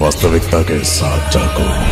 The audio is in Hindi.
वास्तविकता के साथ जागो।